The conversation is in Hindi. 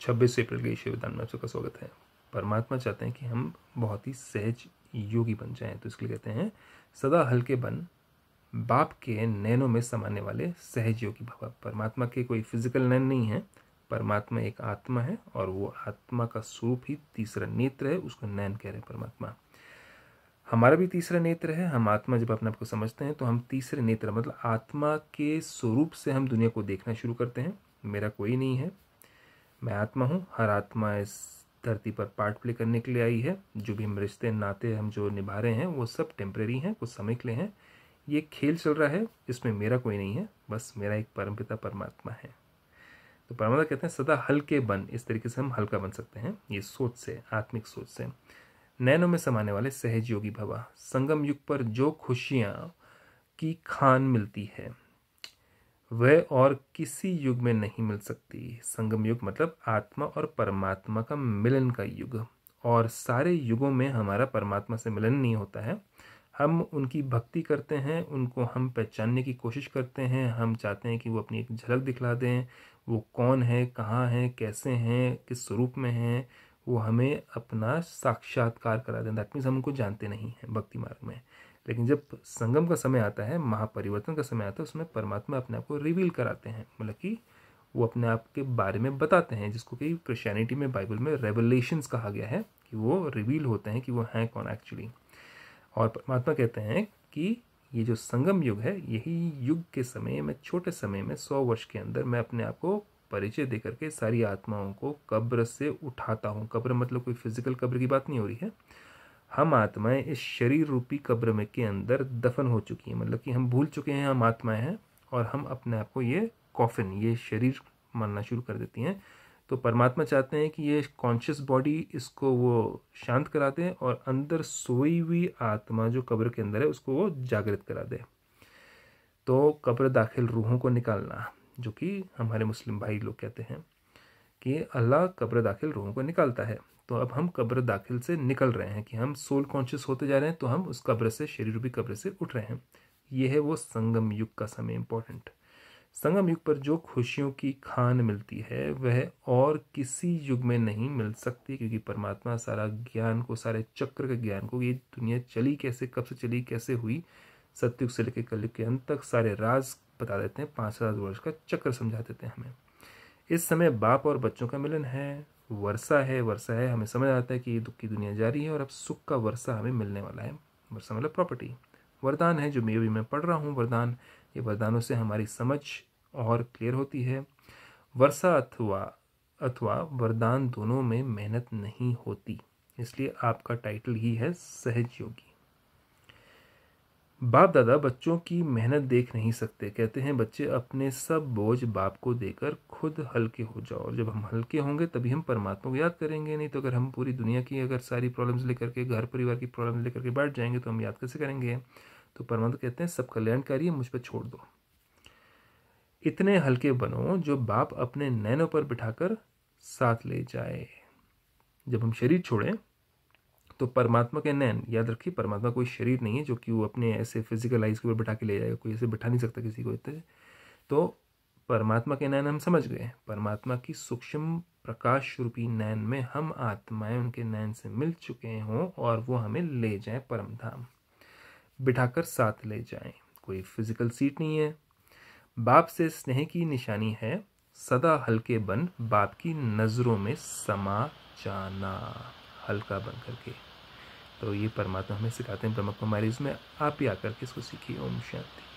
छब्बीस अप्रैल के ईश्वर विधान में आप सबका स्वागत है। परमात्मा चाहते हैं कि हम बहुत ही सहज योगी बन जाएँ तो इसके लिए कहते हैं, सदा हल्के बन, बाप के नैनों में समाने वाले सहज योगी भव परमात्मा के कोई फ़िज़िकल नैन नहीं है, परमात्मा एक आत्मा है और वो आत्मा का स्वरूप ही तीसरा नेत्र है, उसको नैन कह रहे हैं परमात्मा। हमारा भी तीसरा नेत्र है, हम आत्मा जब अपने आप को समझते हैं तो हम तीसरे नेत्र मतलब आत्मा के स्वरूप से हम दुनिया को देखना शुरू करते हैं। मेरा कोई नहीं है मैं आत्मा हूँ, हर आत्मा इस धरती पर पार्ट प्ले करने के लिए आई है। जो भी हम रिश्ते, नाते हम जो निभा रहे हैं, वो सब टेम्प्रेरी हैं, कुछ समय के लिए हैं। ये खेल चल रहा है, इसमें मेरा कोई नहीं है, बस मेरा एक परमपिता परमात्मा है। तो परमात्मा कहते हैं, सदा हल्के बन। इस तरीके से हम हल्का बन सकते हैं, ये सोच से, आत्मिक सोच से। नैनों में समाने वाले सहज योगी भवा। संगम युग पर जो खुशियाँ की खान मिलती है वह और किसी युग में नहीं मिल सकती। संगम युग मतलब आत्मा और परमात्मा का मिलन का युग। और सारे युगों में हमारा परमात्मा से मिलन नहीं होता है। हम उनकी भक्ति करते हैं, उनको हम पहचानने की कोशिश करते हैं। हम चाहते हैं कि वो अपनी एक झलक दिखला दें। वो कौन है, कहाँ है, कैसे हैं, किस स्वरूप में हैं, वो हमें अपना साक्षात्कार करा दें। दैट मीन्स हम उनको जानते नहीं हैं भक्ति मार्ग में। लेकिन जब संगम का समय आता है, महापरिवर्तन का समय आता है, उसमें परमात्मा अपने आप को रिवील कराते हैं। मतलब कि वो अपने आप के बारे में बताते हैं, जिसको कि क्रिश्चियनिटी में बाइबल में रेवलेशंस कहा गया है कि वो रिवील होते हैं कि वो हैं कौन एक्चुअली और परमात्मा कहते हैं कि ये जो संगम युग है, यही युग के समय में, छोटे समय में, सौ वर्ष के अंदर मैं अपने आप को परिचय दे करके सारी आत्माओं को कब्र से उठाता हूँ। कब्र मतलब कोई फ़िज़िकल कब्र की बात नहीं हो रही है। हम आत्माएँ इस शरीर रूपी कब्र में के अंदर दफन हो चुकी हैं। मतलब कि हम भूल चुके हैं, हम आत्माएँ हैं और हम अपने आप को ये कॉफिन ये शरीर मानना शुरू कर देती हैं। तो परमात्मा चाहते हैं कि ये कॉन्शियस बॉडी इसको वो शांत करा दें और अंदर सोई हुई आत्मा जो कब्र के अंदर है, उसको वो जागृत करा दे। तो कब्र दाखिल रूहों को निकालना, जो कि हमारे मुस्लिम भाई लोग कहते हैं। कि अल्लाह कब्र दाखिल रूहों को निकालता है। तो अब हम कब्र दाखिल से निकल रहे हैं कि हम सोल कॉन्शियस होते जा रहे हैं तो हम उस कब्र से शरीर रूपी कब्र से उठ रहे हैं। ये है वो संगम युग का समय इंपॉर्टेंट संगम युग पर जो खुशियों की खान मिलती है, वह और किसी युग में नहीं मिल सकती, क्योंकि परमात्मा सारा ज्ञान को, सारे चक्र के ज्ञान को, ये दुनिया चली कैसे, कब से चली, कैसे हुई, सत्युग से लेकर कलयुग के अंत तक सारे राज बता देते हैं, पाँच हज़ार वर्ष का चक्र समझा देते हैं हमें। इस समय बाप और बच्चों का मिलन है, वर्षा है वर्षा है, हमें समझ आता है कि ये दुख की दुनिया जारी है और अब सुख का वर्षा हमें मिलने वाला है। वर्षा मतलब प्रॉपर्टी वरदान है, जो मे भी मैं पढ़ रहा हूँ, वरदान, ये वरदानों से हमारी समझ और क्लियर होती है। वर्षा अथवा अथवा वरदान दोनों में मेहनत नहीं होती, इसलिए आपका टाइटल ही है सहज योगी। बाप दादा बच्चों की मेहनत देख नहीं सकते। कहते हैं, बच्चे अपने सब बोझ बाप को देकर खुद हल्के हो जाओ। और जब हम हल्के होंगे, तभी हम परमात्मा को याद करेंगे। नहीं तो अगर हम पूरी दुनिया की अगर सारी प्रॉब्लम्स लेकर के, घर परिवार की प्रॉब्लम लेकर के बैठ जाएँगे तो हम याद कैसे करेंगे? तो परमात्मा कहते हैं, सब कल्याणकारी है, मुझ पर छोड़ दो। इतने हल्के बनो जो बाप अपने नैनों पर बिठाकर साथ ले जाए। जब हम शरीर छोड़ें तो परमात्मा के नैन याद रखिए, परमात्मा कोई शरीर नहीं है जो कि वो अपने ऐसे फ़िज़िकल आइज़ के ऊपर बैठा के ले जाएगा, कोई ऐसे बैठा नहीं सकता किसी को इतने। तो परमात्मा के नैन हम समझ गए परमात्मा की सूक्ष्म प्रकाश रूपी नैन में हम आत्माएँ उनके नैन से मिल चुके हों और वो हमें ले जाएँ परम धाम। बिठाकर साथ ले जाएँ। कोई फ़िज़िकल सीट नहीं है। बाप से स्नेह की निशानी है। सदा हल्के बन बाप की नज़रों में समा जाना। हल्का बन करके। तो ये परमात्मा हमें सिखाते हैं, ब्रह्म कुमारी उसमें आप ही आकर के इसको सीखिए। ओम शांति।